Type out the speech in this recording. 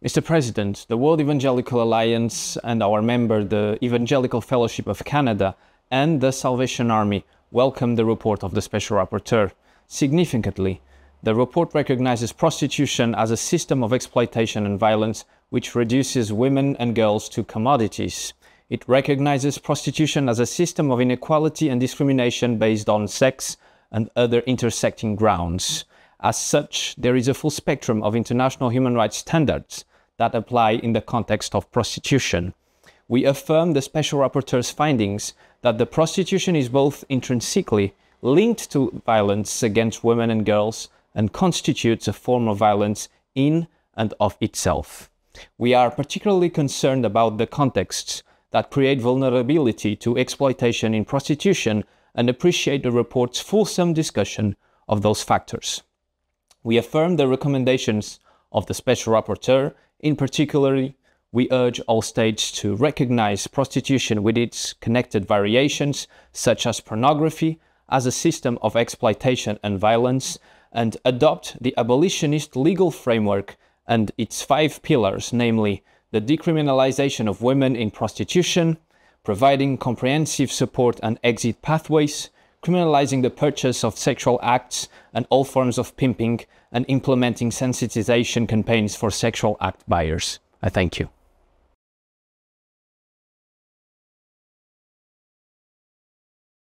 Mr. President, the World Evangelical Alliance and our member, the Evangelical Fellowship of Canada and the Salvation Army, welcome the report of the Special Rapporteur. Significantly, the report recognizes prostitution as a system of exploitation and violence which reduces women and girls to commodities. It recognizes prostitution as a system of inequality and discrimination based on sex and other intersecting grounds. As such, there is a full spectrum of international human rights standards that apply in the context of prostitution. We affirm the Special Rapporteur's findings that the prostitution is both intrinsically linked to violence against women and girls and constitutes a form of violence in and of itself. We are particularly concerned about the contexts that create vulnerability to exploitation in prostitution and appreciate the report's fulsome discussion of those factors. We affirm the recommendations of the Special Rapporteur, in particular, we urge all states to recognize prostitution with its connected variations, such as pornography, as a system of exploitation and violence, and adopt the abolitionist legal framework and its five pillars, namely the decriminalization of women in prostitution, providing comprehensive support and exit pathways, criminalizing the purchase of sexual acts and all forms of pimping, and implementing sensitization campaigns for sexual act buyers. I thank you.